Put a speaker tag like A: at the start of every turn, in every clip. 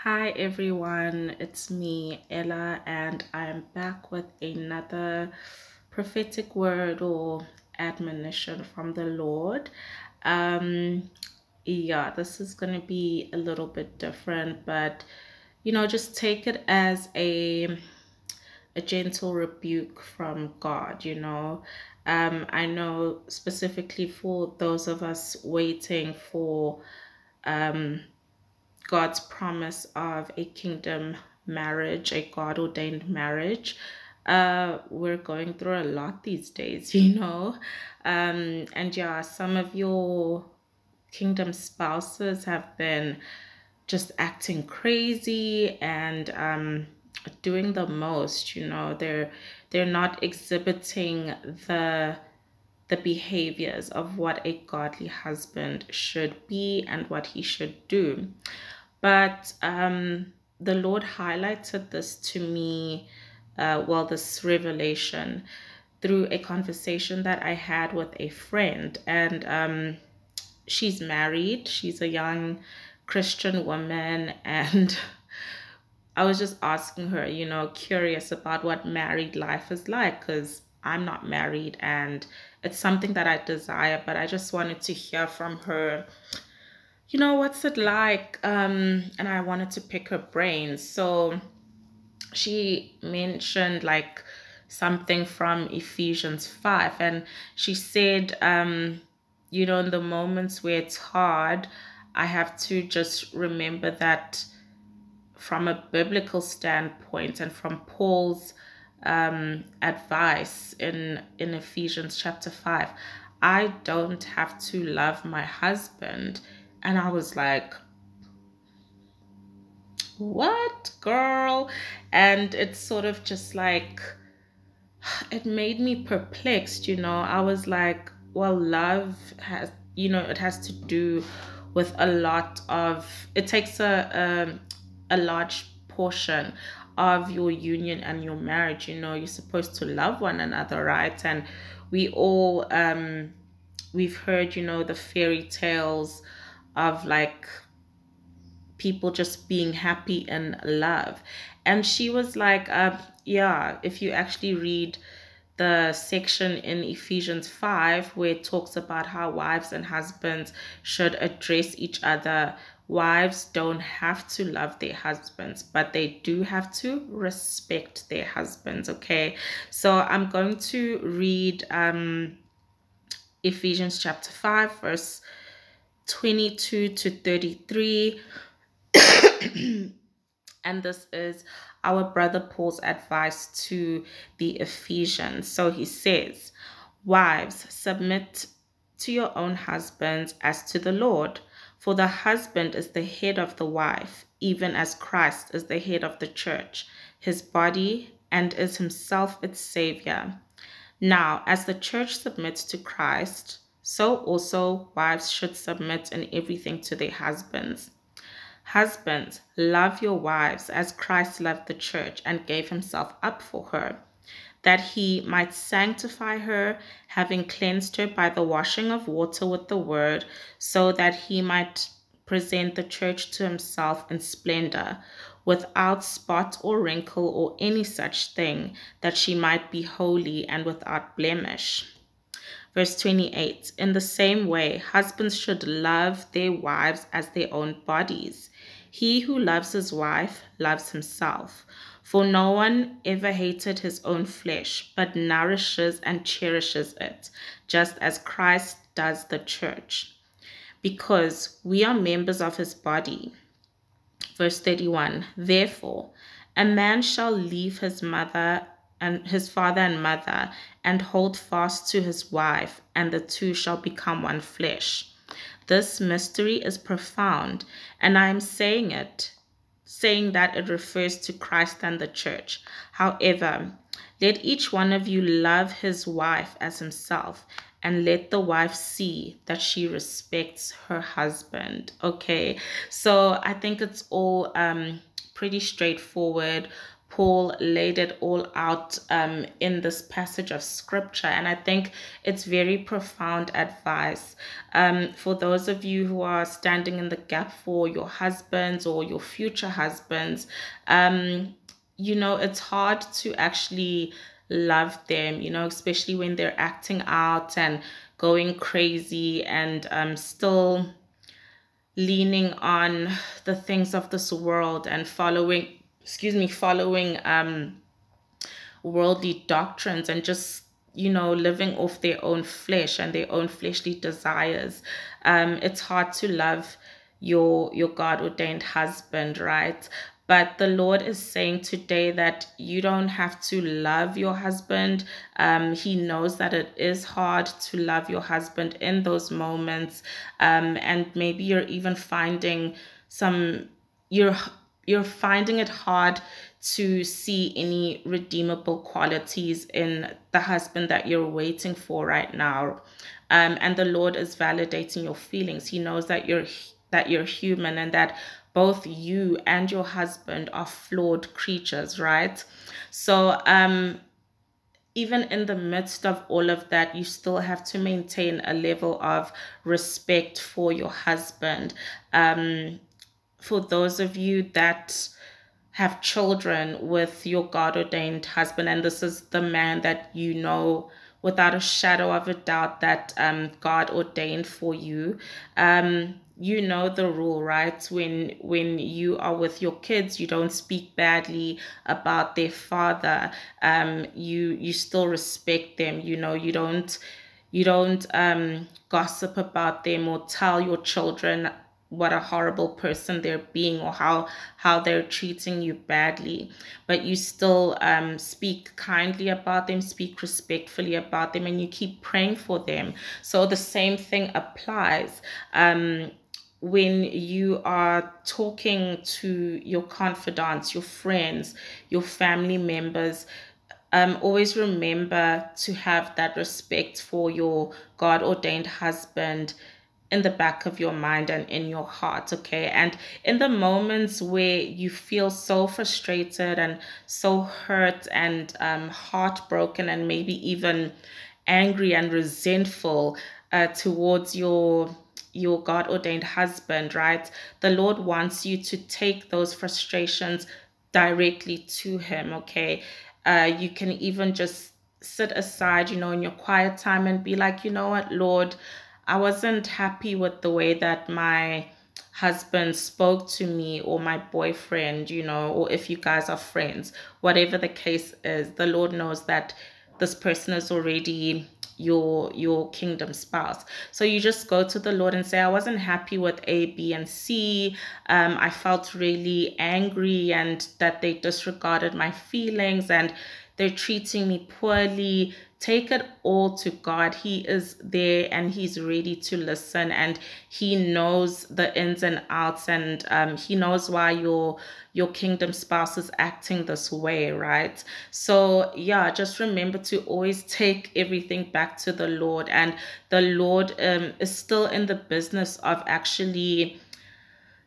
A: Hi everyone, it's me, Ella, and I'm back with another prophetic word or admonition from the Lord. Um, yeah, this is going to be a little bit different, but you know, just take it as a a gentle rebuke from God, you know. Um, I know specifically for those of us waiting for um God's promise of a kingdom marriage, a God ordained marriage. Uh, we're going through a lot these days, you know. Um, and yeah, some of your kingdom spouses have been just acting crazy and um, doing the most, you know. They're they're not exhibiting the the behaviors of what a godly husband should be and what he should do. But um, the Lord highlighted this to me, uh, well, this revelation through a conversation that I had with a friend. And um, she's married, she's a young Christian woman. And I was just asking her, you know, curious about what married life is like because I'm not married and it's something that I desire, but I just wanted to hear from her you know, what's it like? Um, and I wanted to pick her brain. So she mentioned like something from Ephesians 5, and she said, um, you know, in the moments where it's hard, I have to just remember that from a biblical standpoint and from Paul's um, advice in in Ephesians chapter 5, I don't have to love my husband and I was like, what, girl? And it's sort of just like, it made me perplexed, you know. I was like, well, love has, you know, it has to do with a lot of, it takes a, a, a large portion of your union and your marriage you know you're supposed to love one another right and we all um we've heard you know the fairy tales of like people just being happy in love. And she was like, uh, yeah, if you actually read the section in Ephesians 5 where it talks about how wives and husbands should address each other. Wives don't have to love their husbands, but they do have to respect their husbands. Okay, so I'm going to read um, Ephesians chapter 5, verse 22 to 33. and this is our brother Paul's advice to the Ephesians. So he says, Wives, submit to your own husbands as to the Lord. For the husband is the head of the wife, even as Christ is the head of the church, his body, and is himself its Savior. Now, as the church submits to Christ, so also wives should submit in everything to their husbands. Husbands, love your wives as Christ loved the church and gave himself up for her, that he might sanctify her, having cleansed her by the washing of water with the word, so that he might present the church to himself in splendor, without spot or wrinkle or any such thing, that she might be holy and without blemish. Verse 28 In the same way, husbands should love their wives as their own bodies. He who loves his wife loves himself. For no one ever hated his own flesh, but nourishes and cherishes it, just as Christ does the church, because we are members of his body. Verse 31 Therefore, a man shall leave his mother and his father and mother, and hold fast to his wife, and the two shall become one flesh. This mystery is profound, and I am saying it, saying that it refers to Christ and the church. However, let each one of you love his wife as himself, and let the wife see that she respects her husband. Okay, so I think it's all um pretty straightforward Paul laid it all out um, in this passage of scripture. And I think it's very profound advice um, for those of you who are standing in the gap for your husbands or your future husbands. Um, you know, it's hard to actually love them, you know, especially when they're acting out and going crazy and um, still leaning on the things of this world and following excuse me, following um, worldly doctrines and just you know living off their own flesh and their own fleshly desires. Um it's hard to love your your god ordained husband right? But the lord is saying today that you don't have to love your husband. Um he knows that it is hard to love your husband in those moments. Um and maybe you're even finding some you're you're finding it hard to see any redeemable qualities in the husband that you're waiting for right now. Um, and the lord is validating your feelings. He knows that you're that you're human and that both you and your husband are flawed creatures right? So um even in the midst of all of that, you still have to maintain a level of respect for your husband. Um, for those of you that have children with your God ordained husband, and this is the man that you know without a shadow of a doubt that um, God ordained for you. Um, you know the rule right? When when you are with your kids you don't speak badly about their father. Um you you still respect them. You know you don't you don't um gossip about them or tell your children what a horrible person they're being or how how they're treating you badly. But you still um, speak kindly about them speak respectfully about them and you keep praying for them. So the same thing applies um, when you are talking to your confidants your friends your family members um, always remember to have that respect for your god ordained husband in the back of your mind and in your heart okay? And in the moments where you feel so frustrated and so hurt and um, heartbroken and maybe even angry and resentful uh, towards your your god ordained husband right? The lord wants you to take those frustrations directly to him okay? Uh, you can even just sit aside you know in your quiet time and be like you know what lord I wasn't happy with the way that my husband spoke to me or my boyfriend, you know, or if you guys are friends, whatever the case is, the Lord knows that this person is already your your kingdom spouse. So you just go to the lord and say i wasn't happy with a b and c. Um, i felt really angry and that they disregarded my feelings and they're treating me poorly take it all to God. He is there and He's ready to listen and He knows the ins and outs and um, He knows why your your kingdom spouse is acting this way, right? So yeah, just remember to always take everything back to the Lord and the Lord um, is still in the business of actually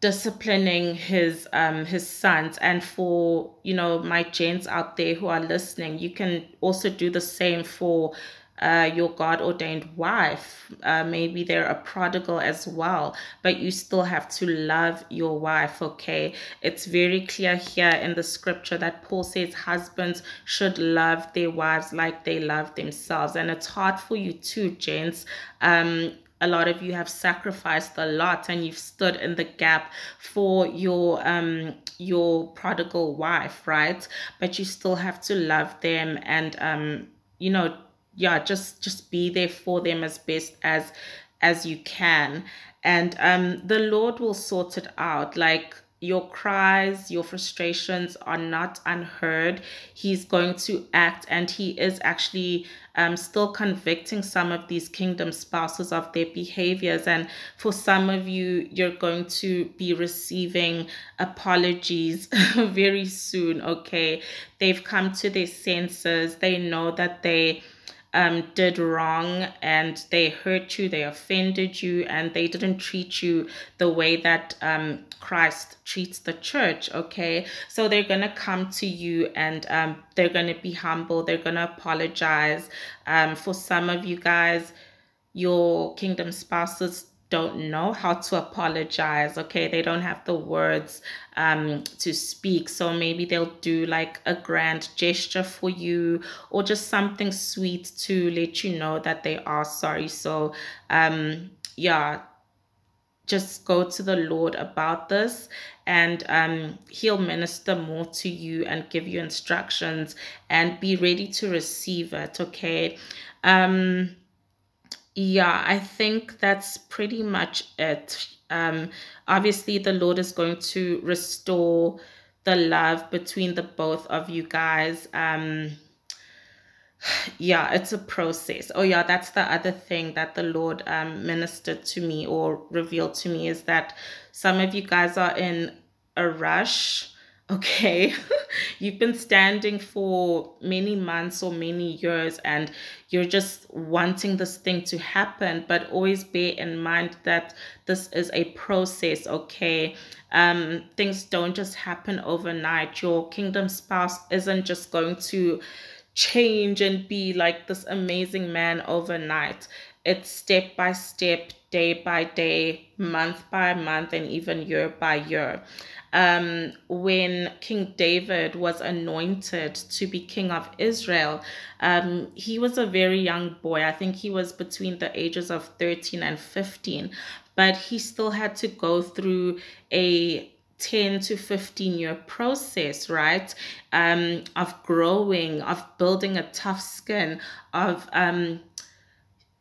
A: disciplining his um his sons and for you know my gents out there who are listening you can also do the same for uh, your God ordained wife. Uh, maybe they're a prodigal as well, but you still have to love your wife, okay? It's very clear here in the scripture that Paul says husbands should love their wives like they love themselves. And it's hard for you too, gents. Um, a lot of you have sacrificed a lot and you've stood in the gap for your um your prodigal wife right? But you still have to love them and um you know yeah just just be there for them as best as as you can. And um the lord will sort it out. Like your cries, your frustrations are not unheard. He's going to act, and he is actually um, still convicting some of these kingdom spouses of their behaviors. And for some of you, you're going to be receiving apologies very soon. Okay, they've come to their senses, they know that they um, did wrong and they hurt you, they offended you, and they didn't treat you the way that um, Christ treats the church, okay? So they're going to come to you and um, they're going to be humble, they're going to apologize. Um, for some of you guys, your kingdom spouses don't know how to apologize okay? They don't have the words um to speak. So maybe they'll do like a grand gesture for you or just something sweet to let you know that they are sorry. So um yeah just go to the lord about this and um he'll minister more to you and give you instructions and be ready to receive it okay? Um yeah, I think that's pretty much it. Um, obviously, the Lord is going to restore the love between the both of you guys. Um, yeah, it's a process. Oh, yeah, that's the other thing that the Lord um, ministered to me or revealed to me is that some of you guys are in a rush okay. You've been standing for many months or many years and you're just wanting this thing to happen but always bear in mind that this is a process okay? Um things don't just happen overnight. Your kingdom spouse isn't just going to change and be like this amazing man overnight it's step by step day by day month by month and even year by year um, when King David was anointed to be king of Israel, um, he was a very young boy. I think he was between the ages of 13 and 15, but he still had to go through a 10 to 15 year process, right? Um, of growing, of building a tough skin, of um,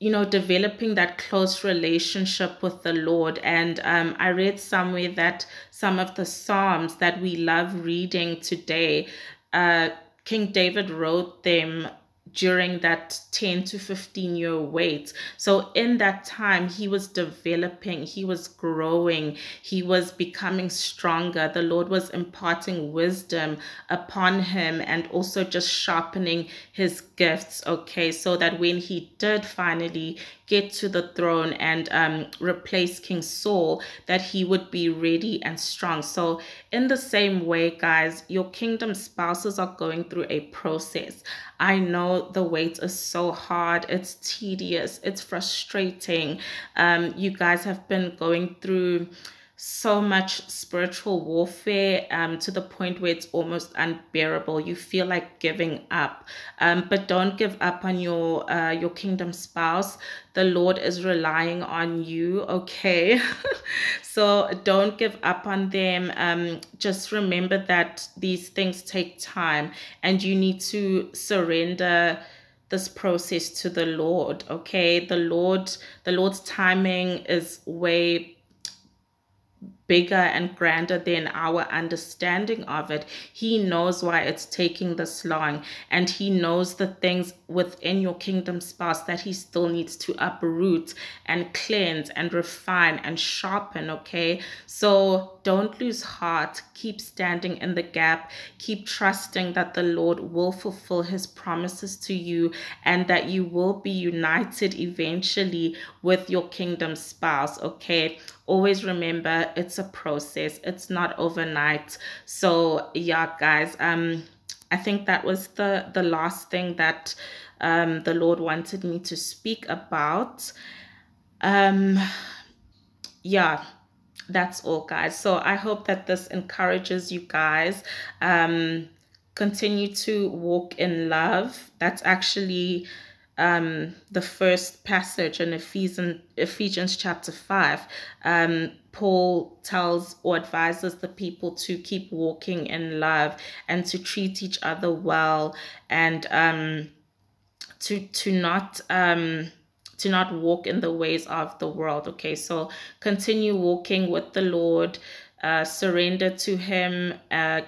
A: you know, developing that close relationship with the Lord. And um, I read somewhere that some of the Psalms that we love reading today, uh, King David wrote them during that 10 to 15 year wait. So, in that time, he was developing, he was growing, he was becoming stronger. The Lord was imparting wisdom upon him and also just sharpening his gifts, okay, so that when he did finally get to the throne and um, replace King Saul, that he would be ready and strong. So, in the same way, guys, your kingdom spouses are going through a process. I know the wait is so hard, it's tedious, it's frustrating. Um, you guys have been going through so much spiritual warfare um, to the point where it's almost unbearable. You feel like giving up, um, but don't give up on your uh, your kingdom spouse. The Lord is relying on you. Okay, so don't give up on them. Um, just remember that these things take time, and you need to surrender this process to the Lord. Okay, the Lord, the Lord's timing is way bigger and grander than our understanding of it. He knows why it's taking this long, and He knows the things within your kingdom spouse that He still needs to uproot and cleanse and refine and sharpen. Okay, so don't lose heart, keep standing in the gap, keep trusting that the Lord will fulfill His promises to you and that you will be united eventually with your kingdom spouse. Okay, always remember it's a process it's not overnight. So yeah guys um i think that was the the last thing that um the lord wanted me to speak about. Um yeah that's all guys. So i hope that this encourages you guys um continue to walk in love. That's actually um, the first passage in Ephesians, Ephesians chapter 5, um, Paul tells or advises the people to keep walking in love and to treat each other well and um, to to not um, to not walk in the ways of the world. Okay, so continue walking with the Lord, uh, surrender to Him, uh,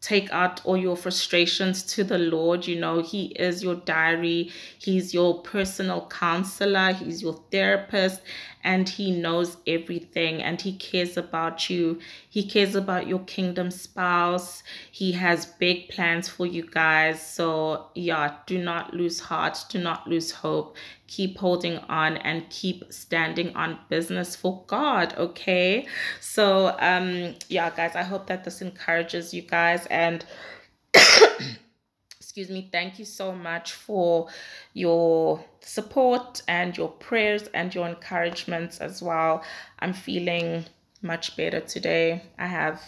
A: take out all your frustrations to the Lord. You know, He is your diary, He's your personal counselor, He's your therapist, and he knows everything and he cares about you. He cares about your kingdom spouse. He has big plans for you guys. So yeah do not lose heart. Do not lose hope. Keep holding on and keep standing on business for God, okay? So, um yeah, guys, I hope that this encourages you guys and excuse me, thank you so much for your support and your prayers and your encouragements as well. I'm feeling much better today. I have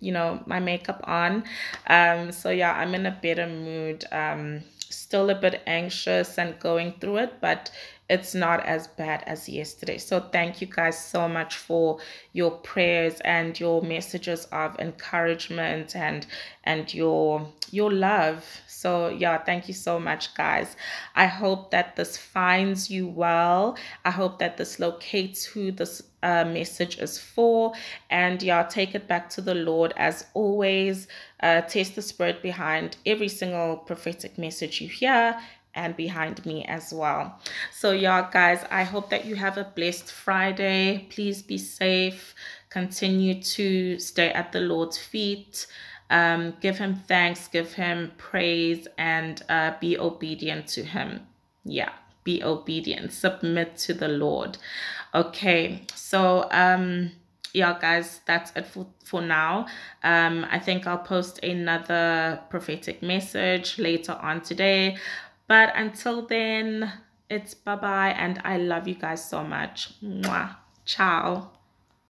A: you know my makeup on um so yeah i'm in a better mood um still a bit anxious and going through it, but it's not as bad as yesterday. So thank you guys so much for your prayers and your messages of encouragement and and your your love. So yeah, thank you so much guys. I hope that this finds you well. I hope that this locates who this uh, message is for and yeah, take it back to the Lord as always. Uh, test the spirit behind every single prophetic message you hear and behind me as well. So y'all guys, I hope that you have a blessed Friday. Please be safe. Continue to stay at the Lord's feet. Um, give him thanks, give him praise, and uh, be obedient to him. Yeah, be obedient. Submit to the Lord. Okay, so um yeah guys that's it for for now um i think i'll post another prophetic message later on today but until then, it's bye bye, and I love you guys so much. Mwah. Ciao.